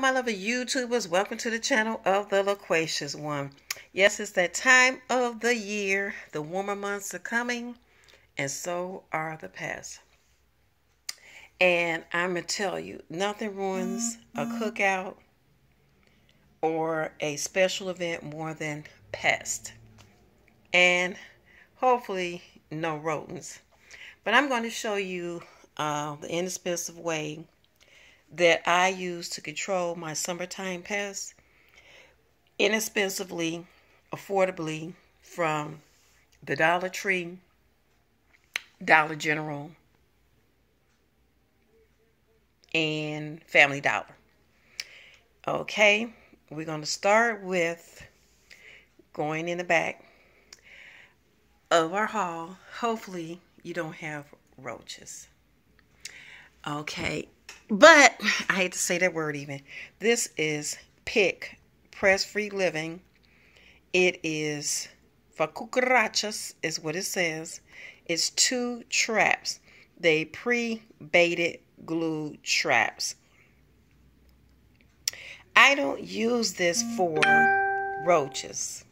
My lovely YouTubers. Welcome to the channel of the Loquacious One. Yes, it's that time of the year. The warmer months are coming, and so are the pests. And I'm going to tell you, nothing ruins a cookout or a special event more than pests. And hopefully, no rodents. But I'm going to show you uh, the inexpensive way that I use to control my summertime pests inexpensively, affordably from the Dollar Tree, Dollar General, and Family Dollar. Okay, we're going to start with going in the back of our haul. Hopefully, you don't have roaches. Okay, but I hate to say that word even. This is PIC Pest Free Living. It is for cucarachas is what it says. It's two traps. They pre-baited glue traps. I don't use this for roaches.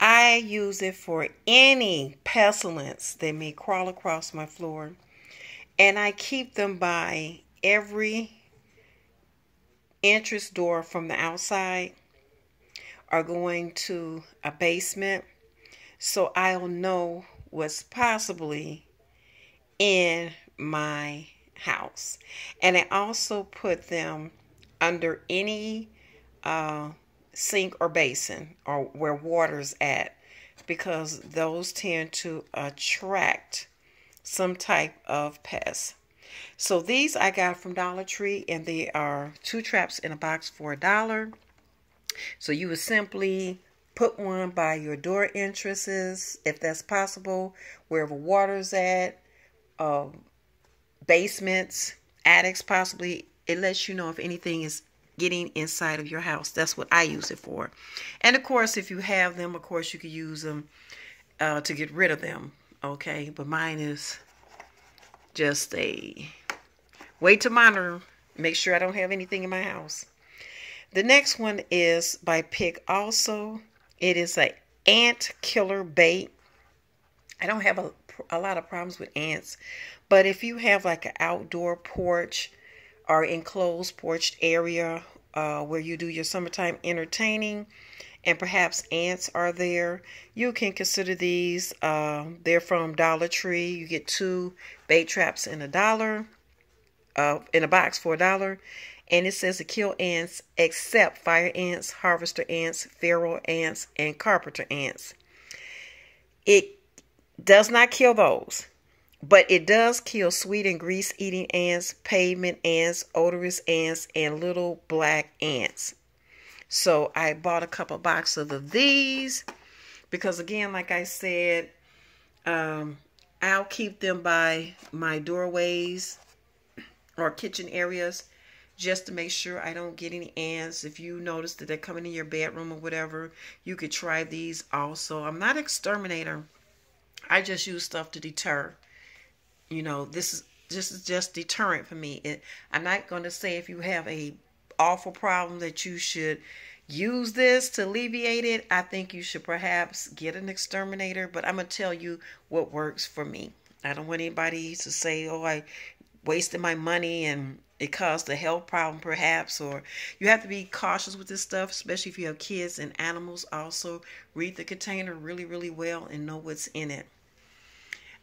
I use it for any pestilence that may crawl across my floor and I keep them by every entrance door from the outside are going to a basement so I'll know what's possibly in my house. And I also put them under any uh, sink or basin or where water's at because those tend to attract some type of pest. So these I got from Dollar Tree and they are two traps in a box for a dollar. So you would simply put one by your door entrances if that's possible, wherever water's at, uh, basements, attics possibly. It lets you know if anything is getting inside of your house. That's what I use it for. And of course, if you have them, of course, you could use them uh, to get rid of them okay? But mine is just a way to monitor, make sure I don't have anything in my house. The next one is by Pick also. It is a ant killer bait. I don't have a, a lot of problems with ants, but if you have like an outdoor porch or enclosed porch area uh, where you do your summertime entertaining, and perhaps ants are there, you can consider these. Uh, they're from Dollar Tree. You get two bait traps in a dollar, uh, in a box for a dollar. And it says to kill ants except fire ants, harvester ants, feral ants, and carpenter ants. It does not kill those, but it does kill sweet and grease eating ants, pavement ants, odorous ants, and little black ants. So I bought a couple boxes of these because again, like I said, um, I'll keep them by my doorways or kitchen areas just to make sure I don't get any ants. If you notice that they're coming in your bedroom or whatever, you could try these also. I'm not exterminator. I just use stuff to deter. You know, this is this is just deterrent for me. It, I'm not going to say if you have a awful problem that you should use this to alleviate it, I think you should perhaps get an exterminator. But I'm going to tell you what works for me. I don't want anybody to say, oh, I wasted my money and it caused a health problem perhaps or you have to be cautious with this stuff especially if you have kids and animals also read the container really really well and know what's in it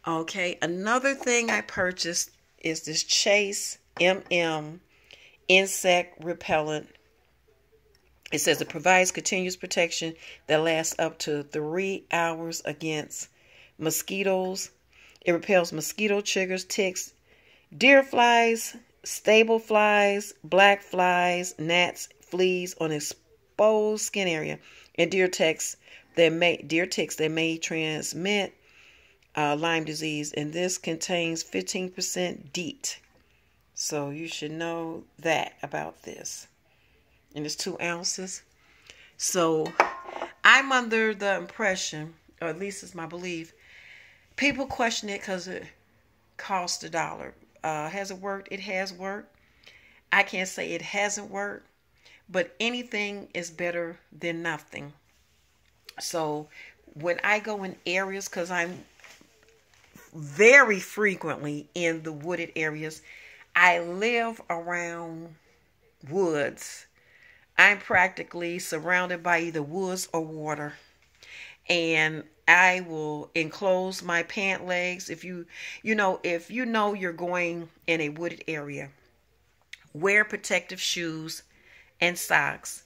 okay another thing i purchased is this chase mm insect repellent. It says it provides continuous protection that lasts up to three hours against mosquitoes. It repels mosquito chiggers, ticks, deer flies, stable flies, black flies, gnats, fleas on exposed skin area, and deer ticks that may deer ticks that may transmit uh, Lyme disease. And this contains 15% DEET. So you should know that about this. And it's two ounces. So I'm under the impression, or at least it's my belief, people question it because it costs a dollar. Uh, has it worked? It has worked. I can't say it hasn't worked, but anything is better than nothing. So when I go in areas, because I'm very frequently in the wooded areas, I live around woods. I'm practically surrounded by either woods or water. And I will enclose my pant legs. If you, you know, if you know you're going in a wooded area, wear protective shoes and socks,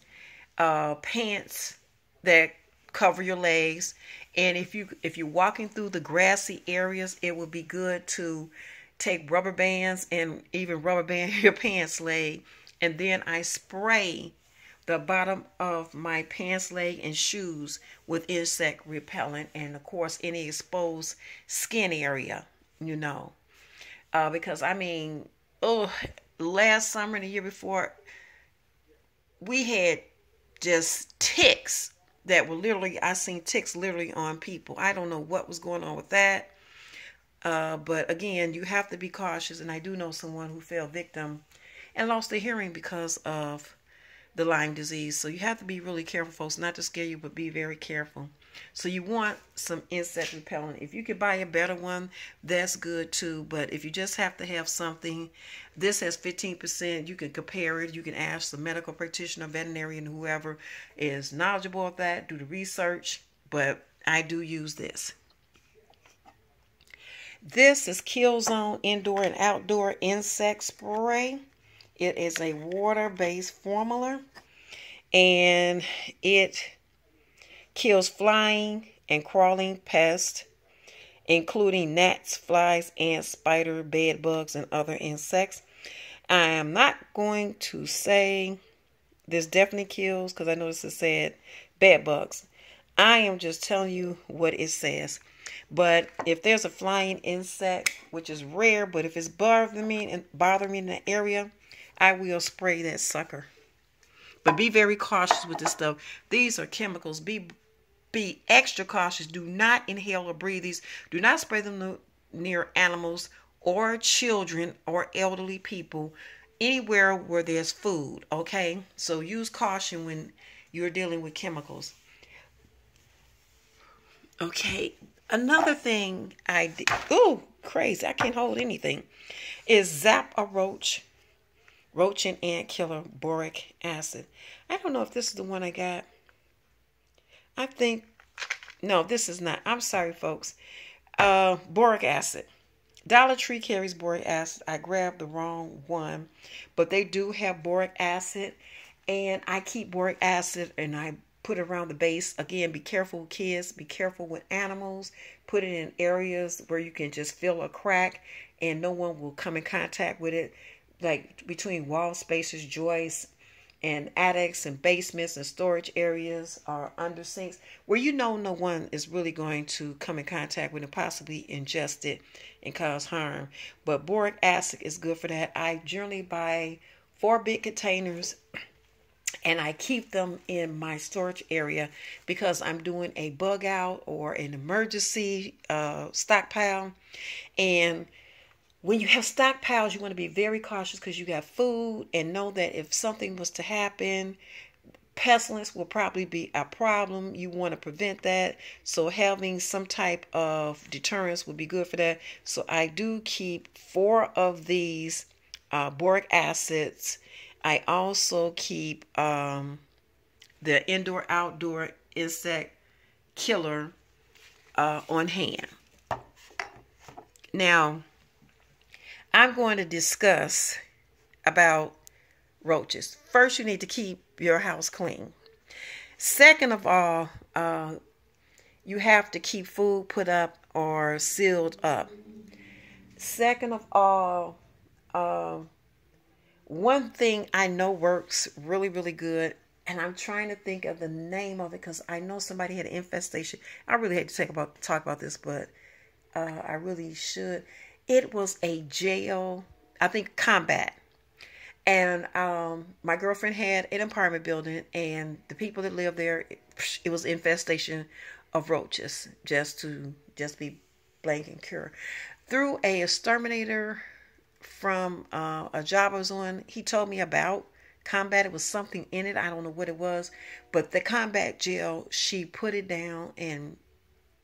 uh, pants that cover your legs. And if you if you're walking through the grassy areas, it would be good to take rubber bands and even rubber band your pants leg. And then I spray the bottom of my pants leg and shoes with insect repellent and of course any exposed skin area you know uh, because i mean oh last summer and the year before we had just ticks that were literally i seen ticks literally on people i don't know what was going on with that uh, but again you have to be cautious and i do know someone who fell victim and lost their hearing because of the Lyme disease. So you have to be really careful, folks. Not to scare you, but be very careful. So you want some insect repellent. If you could buy a better one, that's good too. But if you just have to have something, this has 15%. You can compare it. You can ask the medical practitioner, veterinarian, whoever is knowledgeable of that. Do the research. But I do use this. This is Killzone Indoor and Outdoor Insect Spray. It is a water-based formula and it kills flying and crawling pests including gnats, flies, ants, spider, bed bugs, and other insects. I am not going to say this definitely kills because I noticed it said bed bugs. I am just telling you what it says. But if there's a flying insect, which is rare, but if it's bothering me and bothering me in the area, I will spray that sucker. But be very cautious with this stuff. These are chemicals. Be be extra cautious. Do not inhale or breathe these. Do not spray them near animals or children or elderly people anywhere where there's food. Okay, so use caution when you're dealing with chemicals. Okay, another thing I did. Oh, crazy! I can't hold anything. Is zap a roach roach and ant killer boric acid. I don't know if this is the one I got. I think, no, this is not. I'm sorry, folks. Uh, boric acid. Dollar Tree carries boric acid. I grabbed the wrong one, but they do have boric acid, and I keep boric acid and I put around the base. Again, be careful with kids, be careful with animals. Put it in areas where you can just feel a crack and no one will come in contact with it like between wall spaces, joists, and attics and basements and storage areas or under sinks where you know no one is really going to come in contact with and possibly ingest it and cause harm. But boric acid is good for that. I generally buy four big containers and I keep them in my storage area because I'm doing a bug out or an emergency uh, stockpile. And when you have stockpiles, you want to be very cautious because you got food and know that if something was to happen, pestilence will probably be a problem. You want to prevent that. So having some type of deterrence would be good for that. So I do keep four of these uh, boric acids. I also keep um, the indoor outdoor insect killer uh, on hand. Now, I'm going to discuss about roaches. First, you need to keep your house clean. Second of all, uh, you have to keep food put up or sealed up. Second of all, uh, one thing I know works really, really good, and I'm trying to think of the name of it because I know somebody had an infestation. I really hate to talk about talk about this, but uh, I really should. It was a gel, I think combat. And um, my girlfriend had an apartment building, and the people that lived there, it, it was infestation of roaches, just to just be blank and cure. Through a exterminator from uh, a job I was on. He told me about combat. It was something in it. I don't know what it was, but the combat gel. She put it down and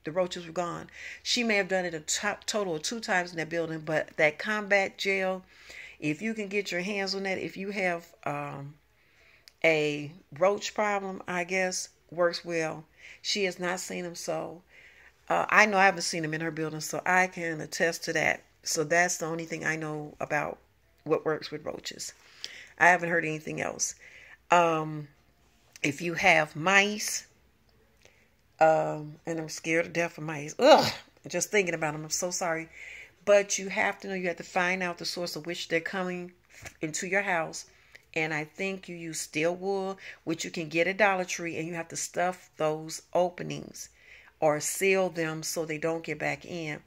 the roaches were gone. She may have done it a t- total of two times in that building, but that combat gel, if you can get your hands on that, if you have um, a roach problem, I guess works well. She has not seen them, so uh, I know I haven't seen them in her building, so I can attest to that. So that's the only thing I know about what works with roaches. I haven't heard anything else. Um, if you have mice, um, and I'm scared to death of mice. Ugh, just thinking about them. I'm so sorry. But you have to know you have to find out the source of which they're coming into your house. And I think you use steel wool, which you can get at Dollar Tree, and you have to stuff those openings or seal them so they don't get back in.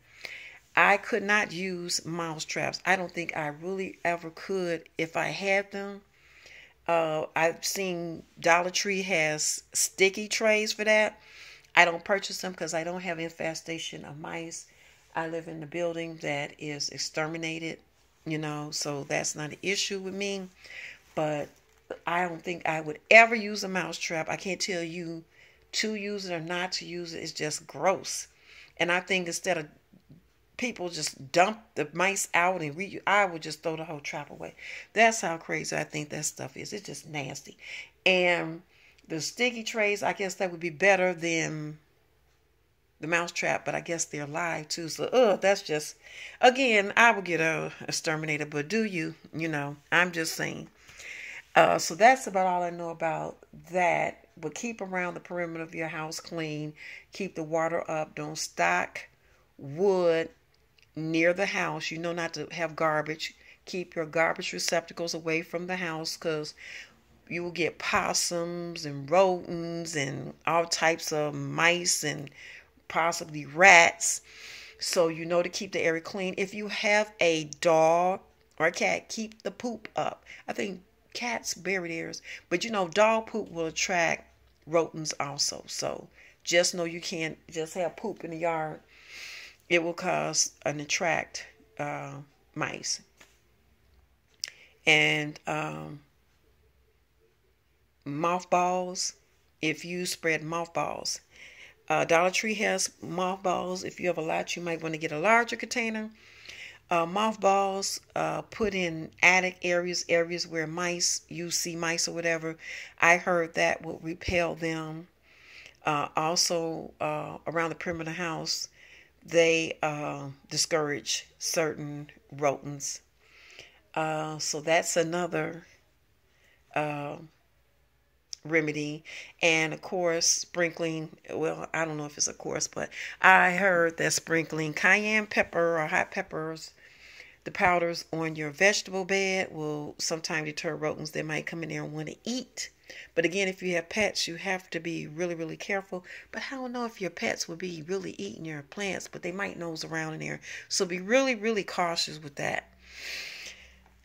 I could not use mouse traps. I don't think I really ever could if I had them. Uh, I've seen Dollar Tree has sticky trays for that. I don't purchase them because I don't have infestation of mice. I live in a building that is exterminated, you know, so that's not an issue with me. But I don't think I would ever use a mouse trap. I can't tell you to use it or not to use it. It's just gross. And I think instead of people just dump the mice out and re I would just throw the whole trap away. That's how crazy I think that stuff is. It's just nasty. And the sticky trays, I guess that would be better than the mouse trap, but I guess they're live too. So, ugh, that's just, again, I would get a exterminator, but do you? You know, I'm just saying. Uh, so that's about all I know about that. But keep around the perimeter of your house clean. Keep the water up. Don't stock wood near the house. You know not to have garbage. Keep your garbage receptacles away from the house because you will get possums and rodents and all types of mice and possibly rats. So you know to keep the area clean. If you have a dog or a cat, keep the poop up. I think cats bury theirs, but you know dog poop will attract rodents also. So just know you can't just have poop in the yard. It will cause and attract uh, mice. And um, mothballs if you spread mothballs. Uh, Dollar Tree has mothballs. If you have a lot, you might want to get a larger container. Uh, mothballs uh, put in attic areas, areas where mice, you see mice or whatever. I heard that will repel them. Uh, also, uh, around the perimeter house, they uh, discourage certain rodents. Uh, so that's another remedy and of course sprinkling well i don't know if it's a course but i heard that sprinkling cayenne pepper or hot peppers the powders on your vegetable bed will sometimes deter rodents that might come in there and want to eat but again if you have pets you have to be really really careful but i don't know if your pets would be really eating your plants but they might nose around in there so be really really cautious with that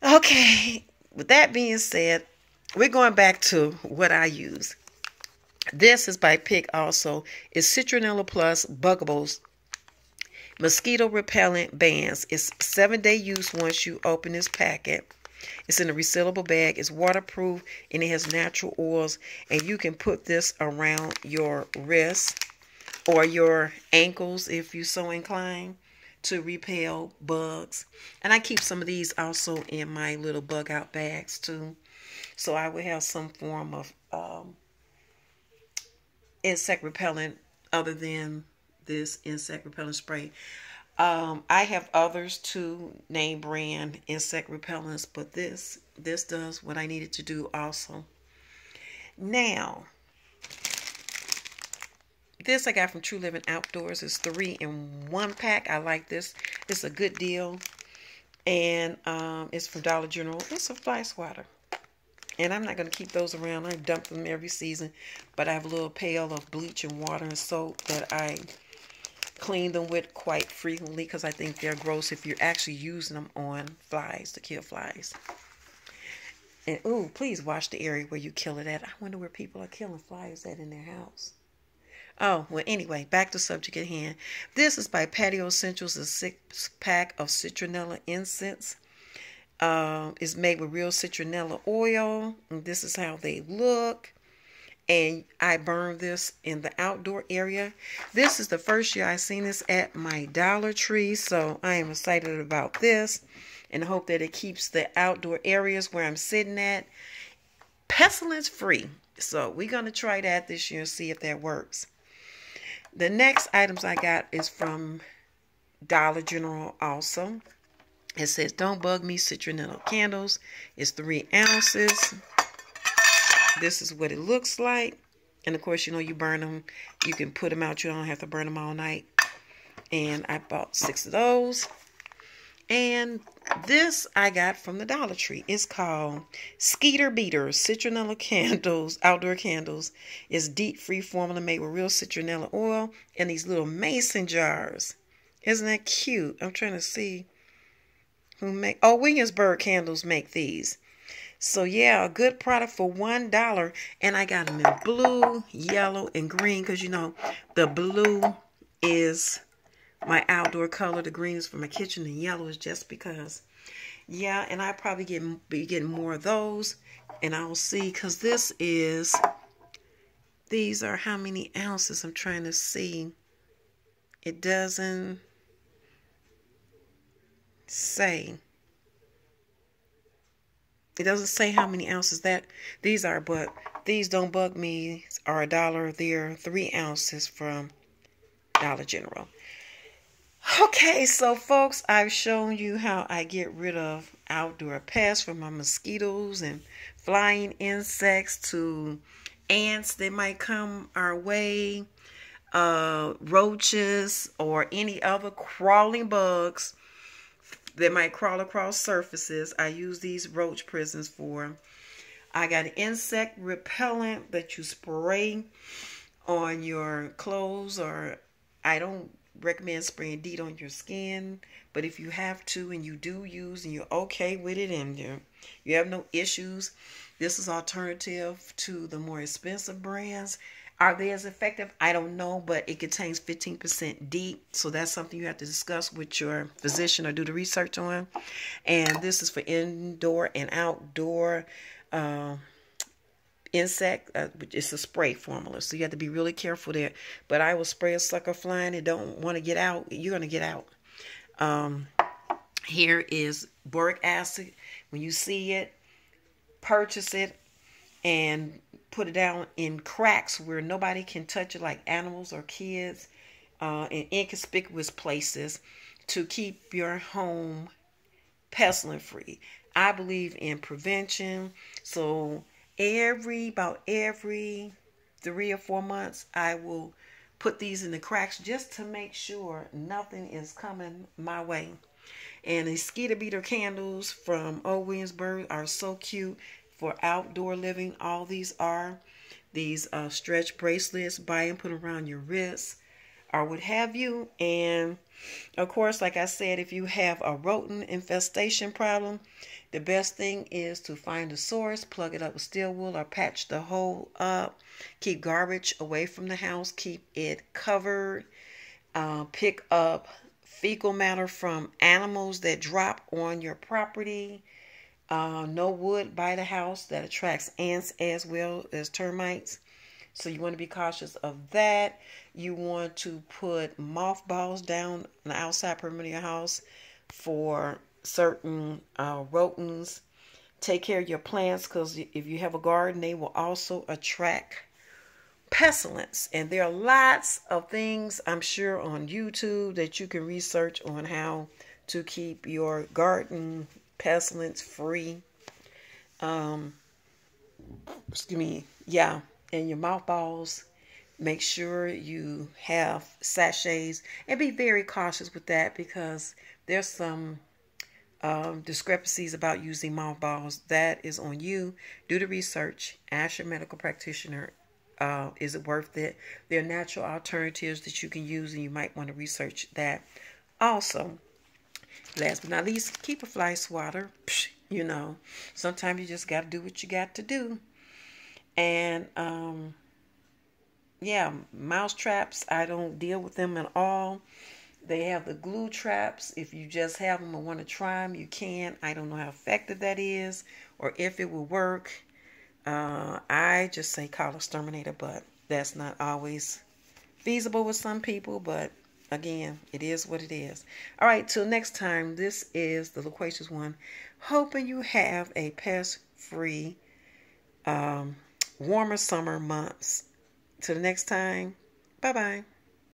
okay with that being said we're going back to what I use. This is by Pick also. It's Citronella Plus Buggables Mosquito Repellent Bands. It's seven day use once you open this packet. It's in a resealable bag. It's waterproof and it has natural oils. And you can put this around your wrists or your ankles if you're so inclined to repel bugs. And I keep some of these also in my little bug out bags too. So I would have some form of um, insect repellent other than this insect repellent spray. Um, I have others too, name brand insect repellents, but this this does what I needed to do also. Now, this I got from True Living Outdoors. It's three in one pack. I like this. It's a good deal. And um, it's from Dollar General. It's a fly swatter. And I'm not going to keep those around. I dump them every season. But I have a little pail of bleach and water and soap that I clean them with quite frequently because I think they're gross if you're actually using them on flies to kill flies. And ooh, please watch the area where you kill it at. I wonder where people are killing flies at in their house. Oh, well, anyway, back to subject at hand. This is by Patio Essentials, a six pack of citronella incense. uh, is made with real citronella oil. And this is how they look. And I burned this in the outdoor area. This is the first year I seen this at my Dollar Tree. So I am excited about this. And hope that it keeps the outdoor areas where I'm sitting at pestilence free. So we're going to try that this year and see if that works. The next items I got is from Dollar General also. It says, Don't Bug Me Citronella Candles. It's three ounces. This is what it looks like. And of course, you know, you burn them. You can put them out. You don't have to burn them all night. And I bought six of those. And this I got from the Dollar Tree. It's called Skeeter Beater Citronella Candles, Outdoor Candles. It's DEET free formula made with real citronella oil and these little mason jars. Isn't that cute? I'm trying to see who make. Oh, Williamsburg Candles make these. So yeah, a good product for one dollar, and I got them in blue, yellow, and green because you know the blue is my outdoor color. The green is for my kitchen. And yellow is just because. Yeah, and I probably get be getting more of those. And I'll see because this is these are how many ounces I'm trying to see. It doesn't say. It doesn't say how many ounces that these are, but these don't bug me are a dollar. They're three ounces from Dollar General. Okay, so folks, I've shown you how I get rid of outdoor pests from my mosquitoes and flying insects to ants that might come our way, uh, roaches, or any other crawling bugs that might crawl across surfaces. I use these roach prisons for. I got insect repellent that you spray on your clothes, or I don't recommend spraying DEET on your skin. But if you have to and you do use and you're okay with it and you you have no issues, this is alternative to the more expensive brands. Are they as effective? I don't know, but it contains 15% DEET. So that's something you have to discuss with your physician or do the research on. And this is for indoor and outdoor uh, insect. Uh, it's a spray formula, so you have to be really careful there. But I will spray a sucker flying and don't want to get out. You're going to get out. Um, here is boric acid. When you see it, purchase it and put it down in cracks where nobody can touch it, like animals or kids, uh, in inconspicuous places to keep your home pestilent free. I believe in prevention, so every about every three or four months I will put these in the cracks just to make sure nothing is coming my way. And the Skeeter Beater candles from Old Williamsburg are so cute for outdoor living. All these are these uh, stretch bracelets, buy and put around your wrists or what have you. And of course, like I said, if you have a rodent infestation problem, the best thing is to find the source, plug it up with steel wool, or patch the hole up. Keep garbage away from the house. Keep it covered. Uh, pick up fecal matter from animals that drop on your property. Uh, no wood by the house that attracts ants as well as termites. So you want to be cautious of that. You want to put mothballs down the outside perimeter of your house for certain uh, rodents. Take care of your plants because if you have a garden, they will also attract pestilence. And there are lots of things, I'm sure, on YouTube that you can research on how to keep your garden pestilence free. Um, excuse me, yeah, and your mothballs. Make sure you have sachets and be very cautious with that because there's some um, discrepancies about using mothballs, that is on you. Do the research. Ask your medical practitioner. Uh, is it worth it? There are natural alternatives that you can use, and you might want to research that. Also, last but not least, keep a fly swatter. You know, sometimes you just got to do what you got to do. And um, yeah, mouse traps, I don't deal with them at all. They have the glue traps. If you just have them and want to try them, you can. I don't know how effective that is or if it will work. Uh, I just say call exterminator, but that's not always feasible with some people. But again, it is what it is. All right, till next time, this is the Loquacious One. Hoping you have a pest free, um, warmer summer months. Till the next time, bye bye.